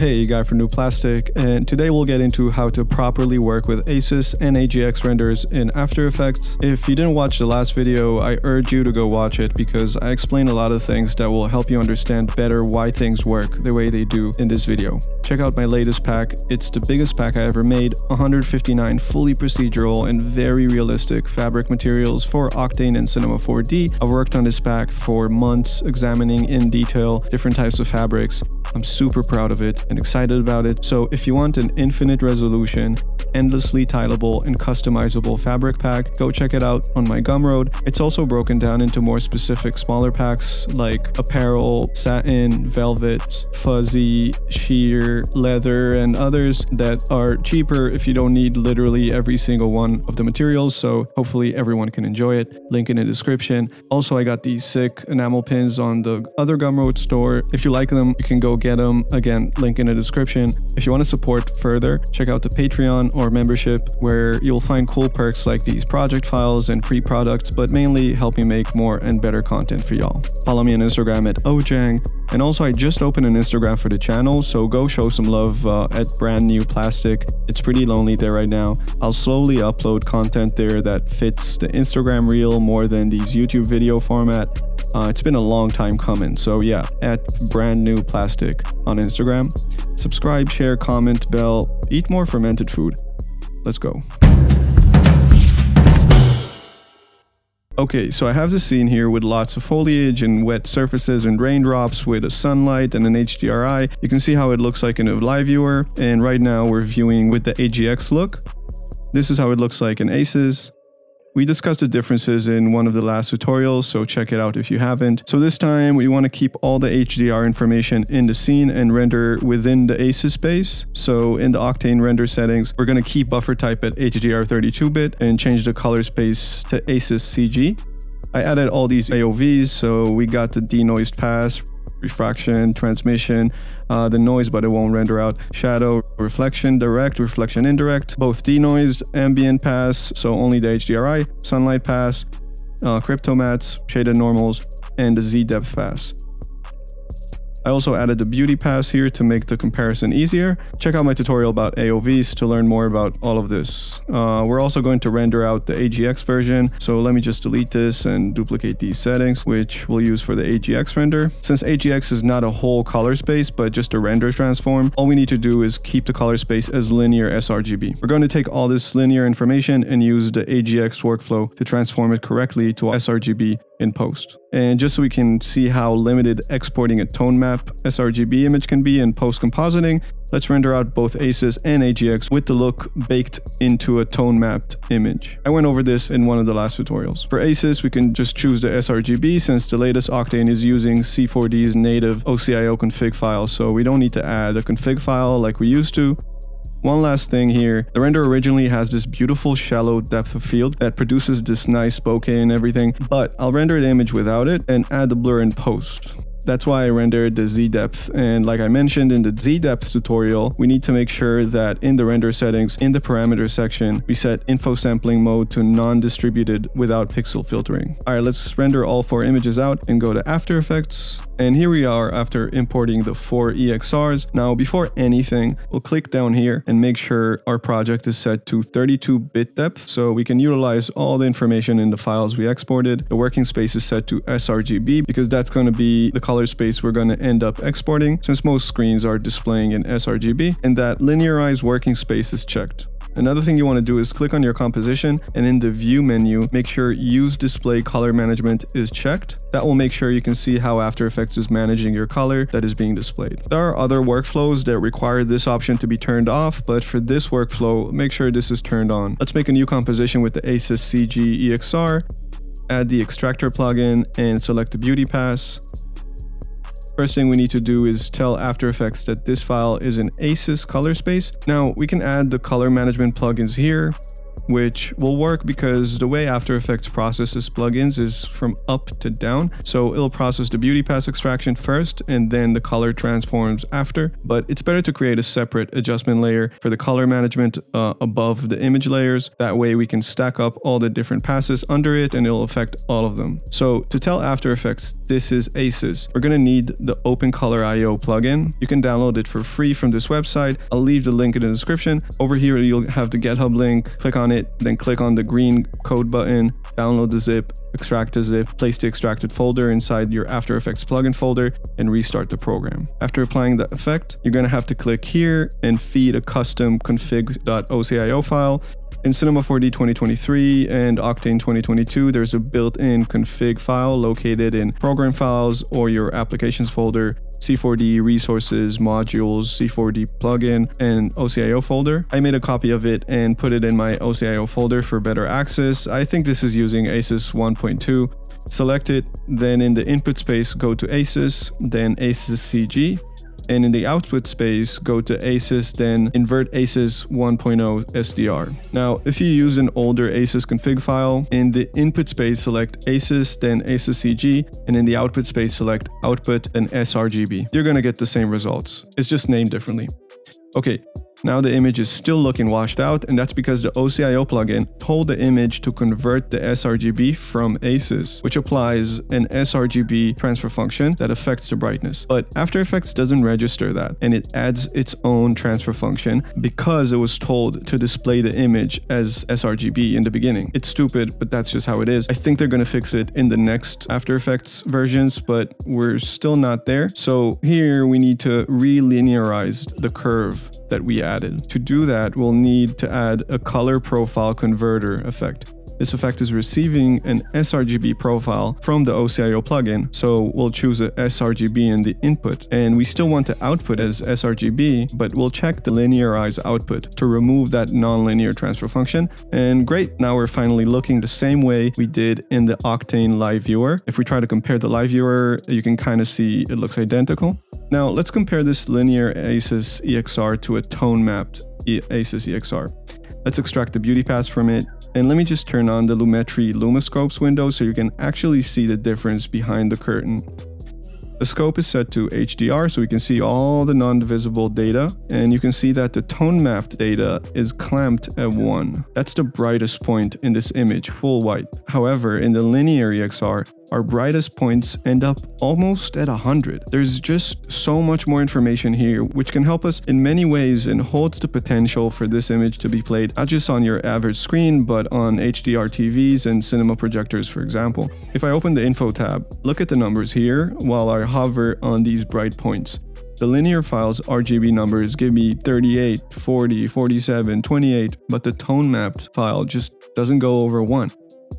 Hey, Guy from New Plastic, and today we'll get into how to properly work with ACES and AGX renders in After Effects. If you didn't watch the last video, I urge you to go watch it because I explain a lot of things that will help you understand better why things work the way they do in this video. Check out my latest pack, it's the biggest pack I ever made, 159 fully procedural and very realistic fabric materials for Octane and Cinema 4D. I've worked on this pack for months, examining in detail different types of fabrics. I'm super proud of it and excited about it. So if you want an infinite resolution, endlessly tileable and customizable fabric pack, go check it out on my Gumroad. It's also broken down into more specific smaller packs like apparel, satin, velvet, fuzzy, sheer, leather, and others that are cheaper if you don't need literally every single one of the materials. So hopefully everyone can enjoy it. Link in the description. Also, I got these sick enamel pins on the other Gumroad store. If you like them, you can go get them. Again, link in the description. If you want to support further, check out the Patreon or membership where you'll find cool perks like these project files and free products, but mainly help me make more and better content for y'all. Follow me on Instagram at Ojeng. And also, I just opened an Instagram for the channel, so go show some love uh, at Brand New Plastic. It's pretty lonely there right now. I'll slowly upload content there that fits the Instagram reel more than these YouTube video format. Uh, it's been a long time coming, so yeah, at Brand New Plastic on Instagram. Subscribe, share, comment, bell, eat more fermented food. Let's go. Okay, so I have the scene here with lots of foliage and wet surfaces and raindrops with a sunlight and an HDRI. You can see how it looks like in a live viewer. And right now we're viewing with the AGX look. This is how it looks like in ACES. We discussed the differences in one of the last tutorials, so check it out if you haven't. So this time we want to keep all the HDR information in the scene and render within the ACES space. So in the Octane render settings, we're going to keep buffer type at HDR 32-bit and change the color space to ACES CG. I added all these AOVs, so we got the denoised pass, refraction, transmission, uh, the noise, but it won't render out, shadow, reflection, direct, reflection, indirect, both denoised, ambient pass, so only the HDRI, sunlight pass, uh, cryptomattes, shaded normals, and the Z depth pass. I also added the beauty pass here to make the comparison easier. Check out my tutorial about AOVs to learn more about all of this. Uh, we're also going to render out the AGX version, so let me just delete this and duplicate these settings, which we'll use for the AGX render. Since AGX is not a whole color space, but just a render transform, all we need to do is keep the color space as linear sRGB. We're going to take all this linear information and use the AGX workflow to transform it correctly to sRGB in post. And just so we can see how limited exporting a tone map sRGB image can be in post compositing, let's render out both ACES and AGX with the look baked into a tone mapped image. I went over this in one of the last tutorials. For ACES, we can just choose the sRGB since the latest Octane is using C4D's native OCIO config file, so we don't need to add a config file like we used to. One last thing here, the render originally has this beautiful shallow depth of field that produces this nice bokeh and everything, but I'll render the image without it and add the blur in post. That's why I rendered the Z depth. And like I mentioned in the Z depth tutorial, we need to make sure that in the render settings, in the parameter section, we set info sampling mode to non-distributed without pixel filtering. All right, let's render all four images out and go to After Effects. And here we are after importing the four EXRs. Now, before anything, we'll click down here and make sure our project is set to 32-bit depth so we can utilize all the information in the files we exported. The working space is set to sRGB because that's going to be the color space we're going to end up exporting since most screens are displaying in sRGB and that linearized working space is checked. Another thing you want to do is click on your composition and in the view menu, make sure use display color management is checked. That will make sure you can see how After Effects is managing your color that is being displayed. There are other workflows that require this option to be turned off, but for this workflow, make sure this is turned on. Let's make a new composition with the ACES CG EXR, add the extractor plugin and select the beauty pass. First thing we need to do is tell After Effects that this file is an ACES color space. Now we can add the color management plugins here which will work because the way After Effects processes plugins is from up to down. So it'll process the beauty pass extraction first and then the color transforms after. But it's better to create a separate adjustment layer for the color management uh, above the image layers. That way we can stack up all the different passes under it and it'll affect all of them. So to tell After Effects this is ACES, we're going to need the OpenColorIO plugin. You can download it for free from this website. I'll leave the link in the description. Over here, you'll have the GitHub link. Click on it, then click on the green code button, download the zip, extract the zip, place the extracted folder inside your After Effects plugin folder, and restart the program. After applying the effect, you're going to have to click here and feed a custom config.ocio file. In Cinema 4D 2023 and Octane 2022, there's a built-in config file located in Program Files or your Applications folder C4D resources, modules, C4D plugin, and OCIO folder. I made a copy of it and put it in my OCIO folder for better access. I think this is using ACES 1.2. Select it, then in the input space, go to ACES, then ACES CG, and in the output space, go to ACES, then invert ACES 1.0 SDR. Now, if you use an older ACES config file, in the input space, select ACES, then ACES CG, and in the output space, select output, and sRGB. You're gonna get the same results. It's just named differently. Okay, now the image is still looking washed out and that's because the OCIO plugin told the image to convert the sRGB from ACES, which applies an sRGB transfer function that affects the brightness. But After Effects doesn't register that and it adds its own transfer function because it was told to display the image as sRGB in the beginning. It's stupid, but that's just how it is. I think they're gonna fix it in the next After Effects versions, but we're still not there. So here we need to relinearize the curve that we added. To do that, we'll need to add a color profile converter effect. This effect is receiving an sRGB profile from the OCIO plugin, so we'll choose a sRGB in the input, and we still want to output as sRGB, but we'll check the linearize output to remove that nonlinear transfer function, and great, now we're finally looking the same way we did in the Octane live viewer. If we try to compare the live viewer, you can kind of see it looks identical. Now let's compare this linear ACES EXR to a tone mapped ACES EXR. Let's extract the beauty pass from it and let me just turn on the Lumetri Lumiscopes window so you can actually see the difference behind the curtain. The scope is set to HDR so we can see all the non-divisible data and you can see that the tone mapped data is clamped at 1. That's the brightest point in this image, full white. However, in the linear EXR, our brightest points end up almost at 100. There's just so much more information here, which can help us in many ways and holds the potential for this image to be played not just on your average screen, but on HDR TVs and cinema projectors, for example. If I open the info tab, look at the numbers here while I hover on these bright points. The linear file's RGB numbers give me 38, 40, 47, 28, but the tone mapped file just doesn't go over 1.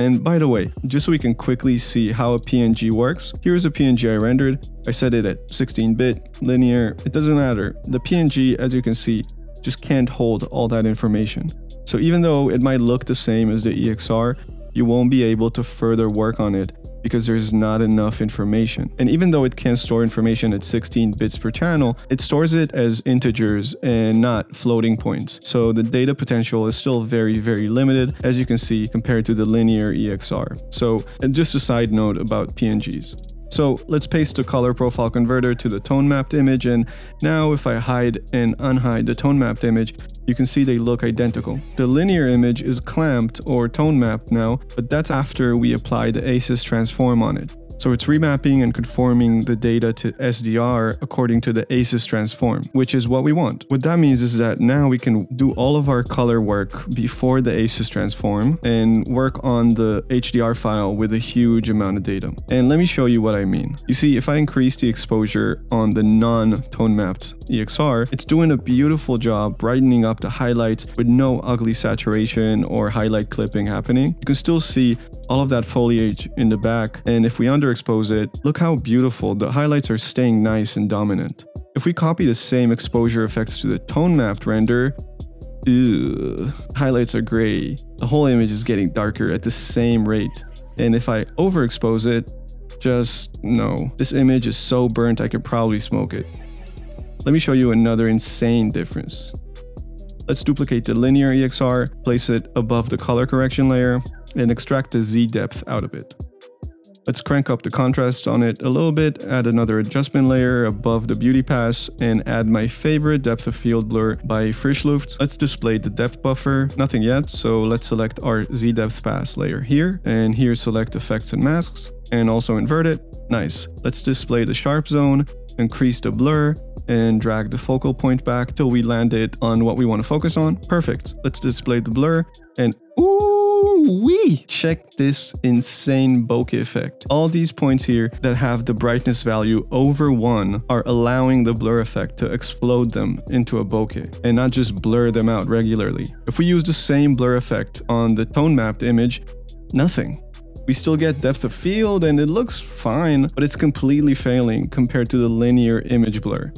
And by the way, just so we can quickly see how a PNG works, here's a PNG I rendered. I set it at 16-bit, linear, it doesn't matter. The PNG, as you can see, just can't hold all that information. So even though it might look the same as the EXR, you won't be able to further work on it because there's not enough information. And even though it can store information at 16 bits per channel, it stores it as integers and not floating points. So the data potential is still very, very limited, as you can see, compared to the linear EXR. So just a side note about PNGs. So let's paste the color profile converter to the tone mapped image and now if I hide and unhide the tone mapped image, you can see they look identical. The linear image is clamped or tone mapped now, but that's after we apply the ACES transform on it. So it's remapping and conforming the data to SDR according to the ACES transform, which is what we want. What that means is that now we can do all of our color work before the ACES transform and work on the HDR file with a huge amount of data. And let me show you what I mean. You see, if I increase the exposure on the non-tone mapped EXR, it's doing a beautiful job brightening up the highlights with no ugly saturation or highlight clipping happening. You can still see all of that foliage in the back. And if we underexpose it, look how beautiful. The highlights are staying nice and dominant. If we copy the same exposure effects to the tone mapped render, ew, highlights are gray. The whole image is getting darker at the same rate. And if I overexpose it, just no. This image is so burnt I could probably smoke it. Let me show you another insane difference. Let's duplicate the linear EXR, place it above the color correction layer, and extract the Z depth out of it. Let's crank up the contrast on it a little bit, add another adjustment layer above the beauty pass, and add my favorite depth of field blur by Frischluft. Let's display the depth buffer, nothing yet, so let's select our Z depth pass layer here, and here select effects and masks, and also invert it. Nice. Let's display the sharp zone, increase the blur, and drag the focal point back till we land it on what we want to focus on. Perfect. Let's display the blur, and ooh, wee! Check this insane bokeh effect. All these points here that have the brightness value over 1 are allowing the blur effect to explode them into a bokeh and not just blur them out regularly. If we use the same blur effect on the tone mapped image, nothing. We still get depth of field and it looks fine, but it's completely failing compared to the linear image blur.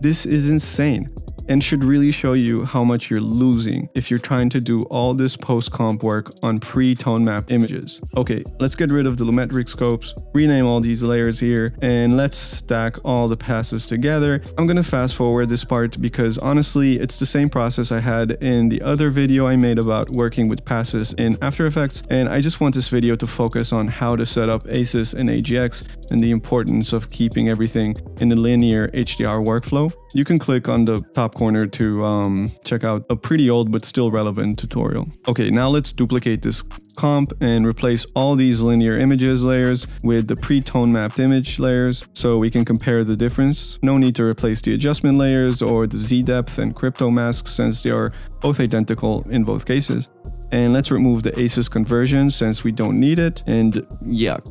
This is insane and should really show you how much you're losing if you're trying to do all this post-comp work on pre-tone map images. Okay, let's get rid of the Lumetri scopes, rename all these layers here, and let's stack all the passes together. I'm gonna fast forward this part because honestly, it's the same process I had in the other video I made about working with passes in After Effects, and I just want this video to focus on how to set up ACES and AGX and the importance of keeping everything in a linear HDR workflow. You can click on the top corner to um, check out a pretty old but still relevant tutorial. Okay, now let's duplicate this comp and replace all these linear images layers with the pre-tone mapped image layers so we can compare the difference. No need to replace the adjustment layers or the Z depth and crypto masks since they are both identical in both cases. And let's remove the ACES conversion since we don't need it and yuck.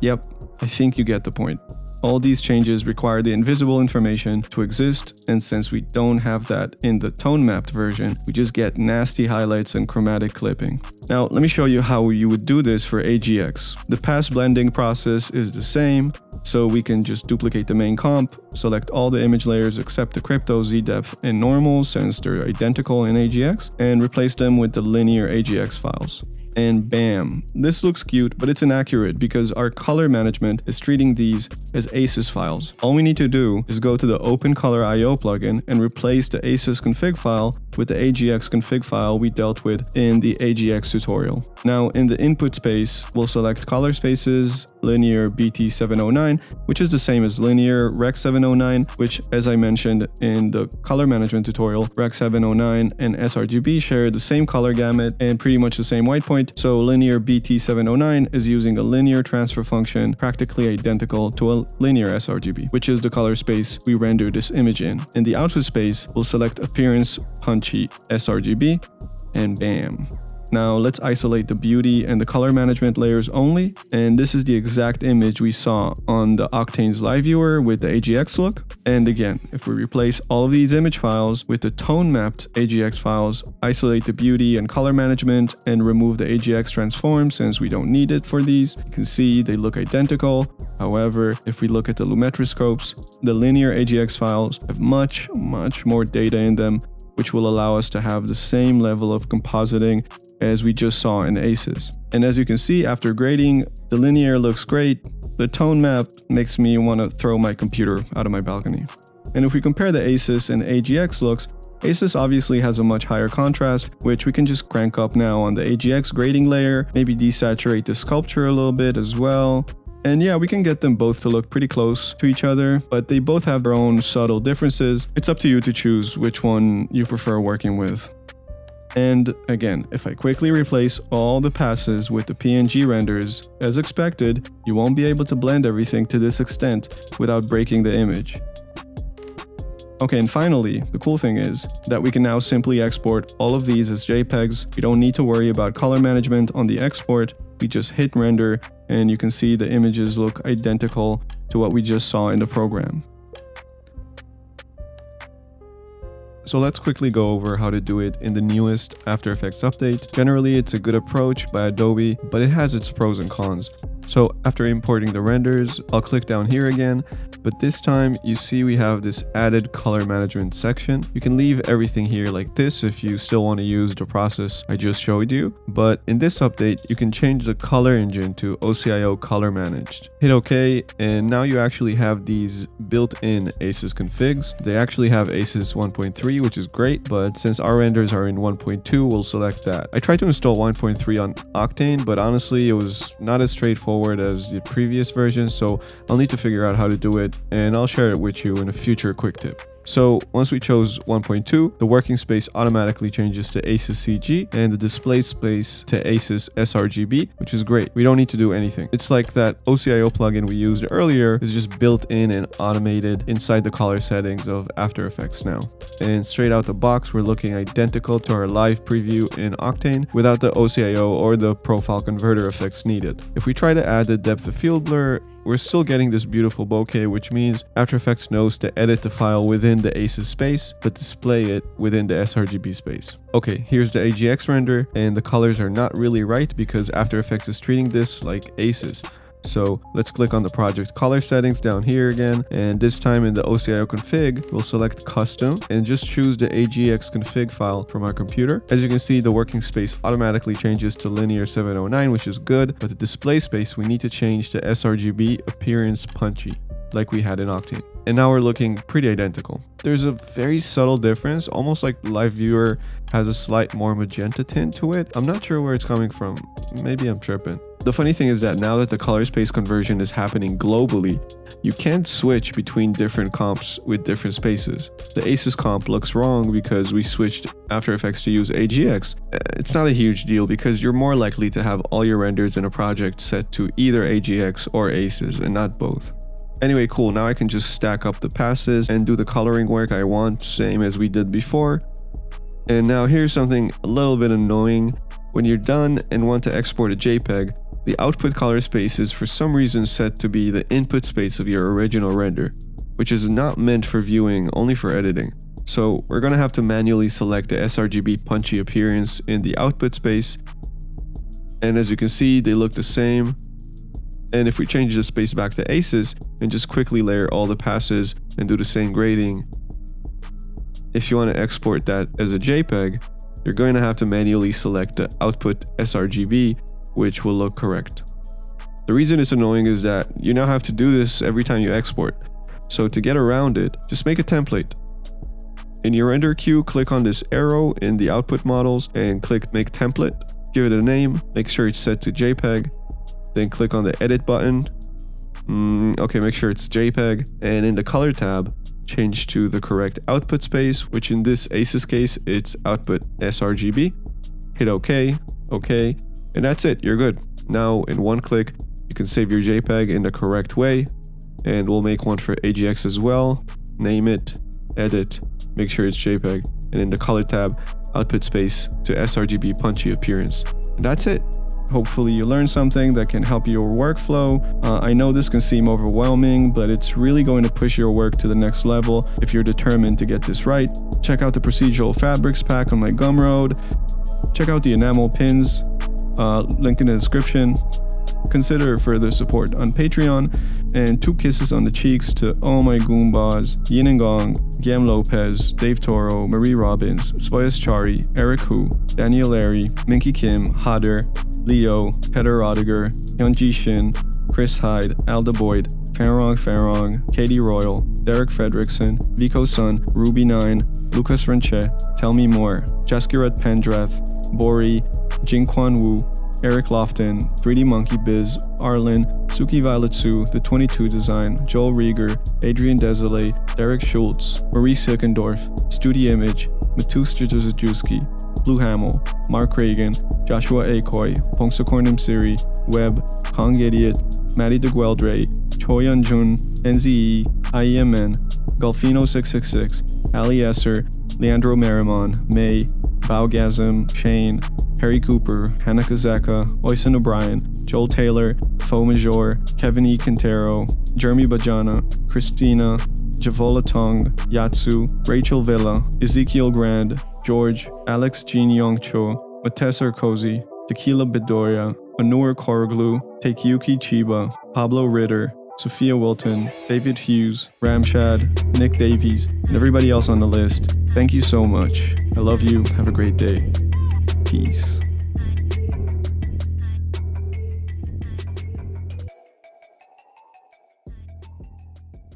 Yep, I think you get the point. All these changes require the invisible information to exist, and since we don't have that in the tone mapped version, we just get nasty highlights and chromatic clipping. Now, let me show you how you would do this for AGX. The pass blending process is the same, so we can just duplicate the main comp, select all the image layers except the crypto, z-depth, and normal since they're identical in AGX, and replace them with the linear AGX files and bam. This looks cute, but it's inaccurate because our color management is treating these as ACES files. All we need to do is go to the Open Color IO plugin and replace the ACES config file with the AGX config file we dealt with in the AGX tutorial. Now in the input space, we'll select color spaces, linear BT709, which is the same as linear Rec 709, which as I mentioned in the color management tutorial, Rec 709 and sRGB share the same color gamut and pretty much the same white point point, so linear BT709 is using a linear transfer function practically identical to a linear sRGB, which is the color space we render this image in. In the output space, we'll select appearance punchy sRGB, and bam, now let's isolate the beauty and the color management layers only. And this is the exact image we saw on the Octane's live viewer with the AGX look. And again, if we replace all of these image files with the tone mapped AGX files, isolate the beauty and color management and remove the AGX transform since we don't need it for these, you can see they look identical. However, if we look at the Lumetri scopes, the linear AGX files have much, much more data in them which will allow us to have the same level of compositing as we just saw in ACES. And as you can see, after grading, the linear looks great. The tone map makes me want to throw my computer out of my balcony. And if we compare the ACES and AGX looks, ACES obviously has a much higher contrast, which we can just crank up now on the AGX grading layer, maybe desaturate the sculpture a little bit as well. And yeah, we can get them both to look pretty close to each other, but they both have their own subtle differences. It's up to you to choose which one you prefer working with. And again, if I quickly replace all the passes with the PNG renders, as expected, you won't be able to blend everything to this extent without breaking the image. Okay, and finally, the cool thing is that we can now simply export all of these as JPEGs. We don't need to worry about color management on the export. We just hit render and you can see the images look identical to what we just saw in the program. So let's quickly go over how to do it in the newest After Effects update. Generally, it's a good approach by Adobe, but it has its pros and cons. So after importing the renders, I'll click down here again, But this time you see we have this added color management section. You can leave everything here like this if you still want to use the process I just showed you. But in this update, you can change the color engine to OCIO color managed. Hit OK and now you actually have these built-in ACES configs. They actually have ACES 1.3 which is great but since our renders are in 1.2 we'll select that. I tried to install 1.3 on Octane but honestly it was not as straightforward as the previous version so I'll need to figure out how to do it and I'll share it with you in a future quick tip. So once we chose 1.2, the working space automatically changes to ACES CG and the display space to ACES sRGB, which is great. We don't need to do anything. It's like that OCIO plugin we used earlier is just built in and automated inside the color settings of After Effects now. And straight out the box, we're looking identical to our live preview in Octane without the OCIO or the profile converter effects needed. If we try to add the depth of field blur, we're still getting this beautiful bokeh, which means After Effects knows to edit the file within the ACES space, but display it within the sRGB space. Okay, here's the AGX render, and the colors are not really right because After Effects is treating this like ACES. So let's click on the project color settings down here again. And this time in the OCIO config, we'll select custom and just choose the AGX config file from our computer. As you can see, the working space automatically changes to linear 709, which is good. But the display space, we need to change to sRGB appearance punchy like we had in Octane. And now we're looking pretty identical. There's a very subtle difference, almost like the live viewer has a slight more magenta tint to it. I'm not sure where it's coming from. Maybe I'm tripping. The funny thing is that now that the color space conversion is happening globally, you can't switch between different comps with different spaces. The ACES comp looks wrong because we switched After Effects to use AGX. Uh, it's not a huge deal because you're more likely to have all your renders in a project set to either AGX or ACES and not both. Anyway, cool, now I can just stack up the passes and do the coloring work I want, same as we did before. And now here's something a little bit annoying. When you're done and want to export a JPEG, the output color space is for some reason set to be the input space of your original render, which is not meant for viewing, only for editing. So we're going to have to manually select the sRGB punchy appearance in the output space. And as you can see, they look the same. And if we change the space back to ACES and just quickly layer all the passes and do the same grading, if you want to export that as a JPEG, you're going to have to manually select the output sRGB which will look correct. The reason it's annoying is that you now have to do this every time you export. So to get around it, just make a template. In your render queue, click on this arrow in the output models and click make template. Give it a name, make sure it's set to JPEG, then click on the edit button. Mm, okay, make sure it's JPEG. And in the color tab, change to the correct output space, which in this ACES case, it's output sRGB. Hit OK, OK, and that's it, you're good. Now, in one click, you can save your JPEG in the correct way, and we'll make one for AGX as well. Name it, edit, make sure it's JPEG, and in the color tab, output space to sRGB punchy appearance. And that's it. Hopefully you learned something that can help your workflow. Uh, I know this can seem overwhelming, but it's really going to push your work to the next level if you're determined to get this right. Check out the procedural fabrics pack on my Gumroad. Check out the enamel pins uh, link in the description. Consider further support on Patreon. And two kisses on the cheeks to all my Goombas, Yin and Gong, Gam Lopez, Dave Toro, Marie Robbins, Svoyas Chari, Eric Hu, Daniel Larry, Minky Kim, Hodder, Leo, Peter Rodiger, Hyunji Shin, Chris Hyde, Alda Boyd, Farong Farong, Katie Royal, Derek Fredrickson, Vico Sun, Ruby9, Lucas Renche, Tell Me More, Jaskirat Pendrath, Bori, Jingquan Wu, Eric Lofton, 3D Monkey Biz, Arlen, Suki Violet Su, The 22 Design, Joel Rieger, Adrian Desolé, Derek Schultz, Marie Hickendorf, Studi Image, Matus Jajuzajewski, Blue Hamill, Mark Reagan, Joshua Akoy, Pongsakornim Siri, Webb, Kong Idiot, Maddie DeGueldre, Choi Yun Jun, NZE, IEMN, Golfino666, Ali Esser, Leandro Marimon, May, Baugasm, Shane, Harry Cooper, Hannah Kazeka, Oyson O'Brien, Joel Taylor, Fo Major, Kevin E. Quintero, Jeremy Bajana, Christina, Javola Tong, Yatsu, Rachel Villa, Ezekiel Grand, George, Alex Jean Yong Cho, Matessa Kozi, Tequila Bedoria, Anur Koroglu, Takeyuki Chiba, Pablo Ritter, Sophia Wilton, David Hughes, Ramshad, Nick Davies, and everybody else on the list. Thank you so much. I love you. Have a great day. Peace.